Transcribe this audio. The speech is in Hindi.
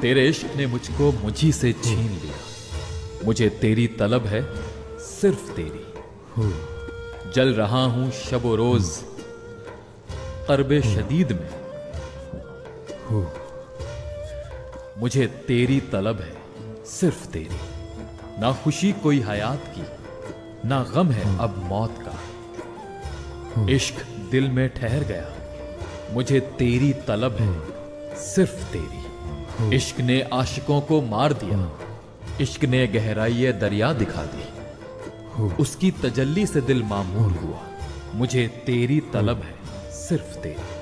तेरे इश्क ने मुझको मुझी से छीन लिया। मुझे तेरी तलब है, सिर्फ़ तेरी। जल रहा हूँ शबो रोज करबे शदीद में। मुझे तेरी तलब है, सिर्फ़ तेरी। ना खुशी कोई हयात की, ना गम है अब मौत का। इश्क दिल में ठहर गया। मुझे तेरी तलब है, सिर्फ़ तेरी। इश्क ने आशिकों को मार दिया। इश्क ने गहराई दरिया दिखा दी। उसकी तजल्ली से दिल मामूल हुआ। मुझे तेरी तलब है, सिर्फ़ तेरी।